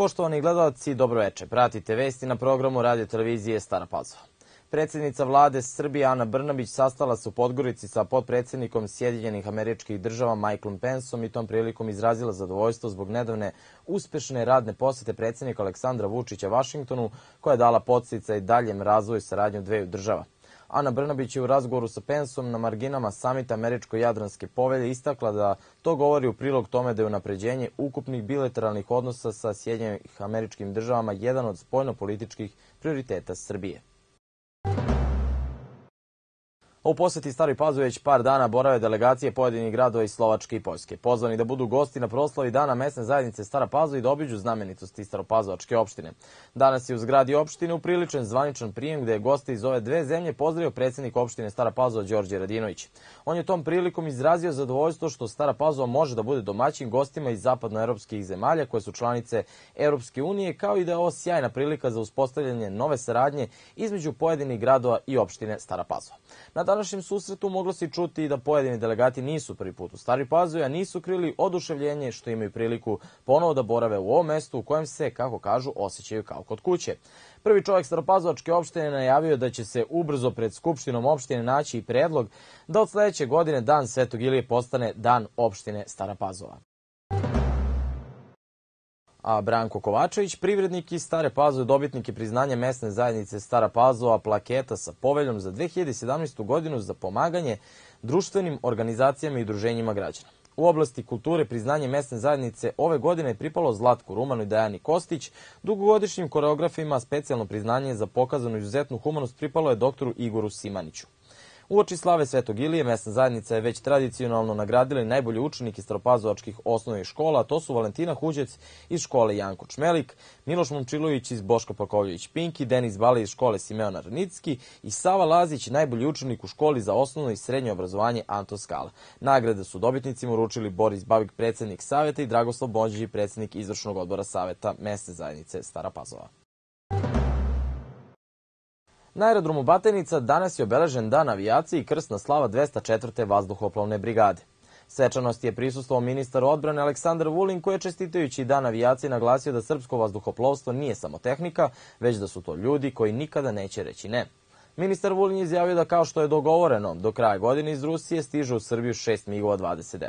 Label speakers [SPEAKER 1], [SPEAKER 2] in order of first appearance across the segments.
[SPEAKER 1] Poštovani gledalci, dobroveče. Pratite vesti na programu radio televizije Stara Pazova. Predsjednica vlade Srbije Ana Brnabić sastala se u Podgorici sa podpredsjednikom Sjedinjenih američkih država Michaelom Pensom i tom prilikom izrazila zadovoljstvo zbog nedavne uspešne radne posete predsjednika Aleksandra Vučića Vašingtonu, koja je dala podstica i daljem razvoju saradnju dveju država. Ana Brnabić je u razgovoru sa Pensom na marginama samita Američko-Jadranske povelje istakla da to govori u prilog tome da je unapređenje ukupnih bilateralnih odnosa sa Sjedinjenih američkim državama jedan od spoljnopolitičkih prioriteta Srbije. U poseti Stari Pazovi već par dana borave delegacije pojedinih gradova iz Slovačke i Poljske. Pozvani da budu gosti na proslavi dana mesne zajednice Stara Pazova i da obiđu znamenitosti Staropazovačke opštine. Danas je u zgradi opštine upriličen zvaničan prijem gde je goste iz ove dve zemlje pozdravio predsjednik opštine Stara Pazova Đorđe Radinović. On je tom prilikom izrazio zadovoljstvo što Stara Pazova može da bude domaćin gostima iz zapadnoevropskih zemalja koje su članice Europske unije, kao i da je ovo sjajna prilika za uspostavljanje nove saradnje između pojedinih gradova i opštine Stara Pazova. Na današnjem susretu moglo se čuti da pojedini delegati nisu prvi put u Stari Pazovi, a nisu krili oduševljenje što imaju priliku ponovo da borave u ovom mestu u kojem se, kako kažu, osjećaju kao kod kuće. Prvi čovjek Staropazovačke opštine najavio da će se ubrzo pred Skupštinom opštine naći i predlog da od sledeće godine Dan Svetog Ilije postane Dan opštine Stara Pazova a Branko Kovačević, privrednik iz Stare Pazove, dobitnik je priznanje mesne zajednice Stara Pazova plaketa sa poveljom za 2017. godinu za pomaganje društvenim organizacijama i udruženjima građana. U oblasti kulture priznanje mesne zajednice ove godine je pripalo Zlatku Rumanu i Dajani Kostić, dugogodišnjim koreografima specijalno priznanje za pokazanu izuzetnu humanost pripalo je doktoru Igoru Simaniću. Uoči slave Svetog Ilije, mesna zajednica je već tradicionalno nagradila najbolji učenike Staropazovačkih osnovnih škola, to su Valentina Huđec iz škole Janko Čmelik, Miloš Momčilović iz Boško Pakovljević Pinki, Denis Bali iz škole Simeon Arnicki i Sava Lazić, najbolji učenik u školi za osnovno i srednje obrazovanje Anto Skala. Nagrade su dobitnicima uručili Boris Babik, predsednik Saveta i Dragoslav Bođić, predsednik izvršnog odbora Saveta mesne zajednice Stara Pazova. Na aerodromu Batenica danas je obeležen dan avijacije i krsna slava 204. vazduhoplovne brigade. Svečanosti je prisustvovao ministar odbrane Aleksandar Vulin koji je čestitajući dan avijacije naglasio da srpsko vazduhoplovstvo nije samo tehnika, već da su to ljudi koji nikada neće reći ne. Ministar Vulin je izjavio da kao što je dogovoreno, do kraja godine iz Rusije stiže u Srbiju 6 MIG-ova 29.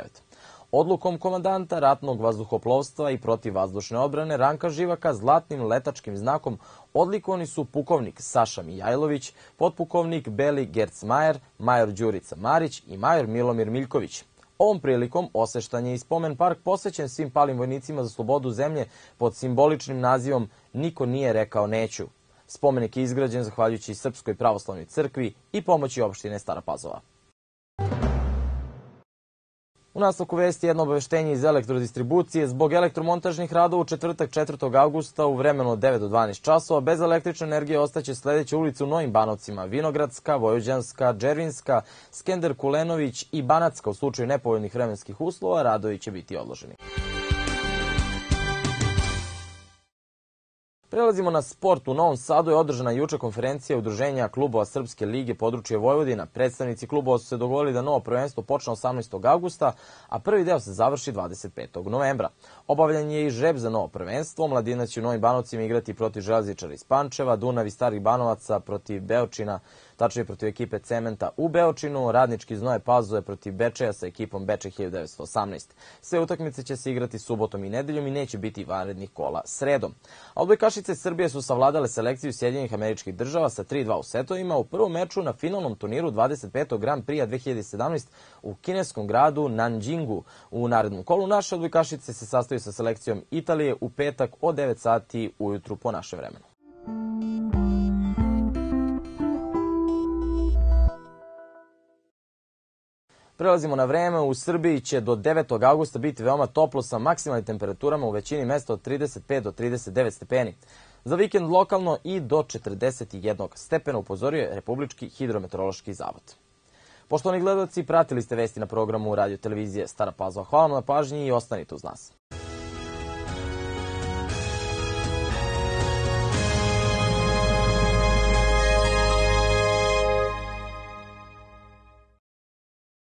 [SPEAKER 1] Odlukom komandanta ratnog vazduhoplovstva i protivvazdušne odbrane Ranka Živaka zlatnim letačkim znakom odlikovani su pukovnik Saša Mijajlović, potpukovnik Beli Gercmajer, major Đurica Marić i major Milomir Miljković. Ovom prilikom oseštan je i spomen park posvećen svim palim vojnicima za slobodu zemlje pod simboličnim nazivom Niko nije rekao neću. Spomenik je izgrađen zahvaljujući Srpskoj pravoslavnoj crkvi i pomoći opštine Stara Pazova. U nastavku vesti jedno obaveštenje iz elektrodistribucije. Zbog elektromontažnih radova u četvrtak 4. augusta u vremenu od 9 do 12 časova bez električne energije ostaće sledeće ulice u Novim Banovcima, Vinogradska, Vojođanska, Džervinska, Skender Kulenović i Banacka u slučaju nepovoljnih vremenskih uslova, radovi će biti odloženi. Prelazimo na sport. U Novom Sadu je održana juče konferencija Udruženja klubova Srpske lige područje Vojvodina. Predstavnici klubova su se dogovorili da novo prvenstvo počne 18. augusta, a prvi deo se završi 25. novembra. Obavljan je i žreb za novo prvenstvo. Mladina će u Novim Banovcima igrati protiv Železničara iz Pančeva, Dunav i Starih Banovaca protiv Beočina, tačnije protiv ekipe Cementa u Beočinu, radnički znoje Pazove protiv Bečeja sa ekipom Beče 1918. Sve utakmice će se igrati subotom i nedeljom i neće biti vanrednih kola sredom. A odbojkašice Srbije su savladale selekciju Sjedinjenih američkih država sa 3-2 u setovima u prvom meču na finalnom turniru 25. Grand Prix 2017 u kineskom gradu Nanjingu. U narednom kolu naše odbojkašice se sastaju sa selekcijom Italije u petak od 9 sati ujutru po naše vremenu. Prelazimo na vreme. U Srbiji će do 9. augusta biti veoma toplo sa maksimalnim temperaturama u većini mesta od 35 do 39 stepeni. Za vikend lokalno i do 41 stepena upozorio je Republički hidrometeorološki zavod. Poštovani gledalci, pratili ste vesti na programu radio televizije Stara Pazova. Hvala vam na pažnji i ostanite uz nas.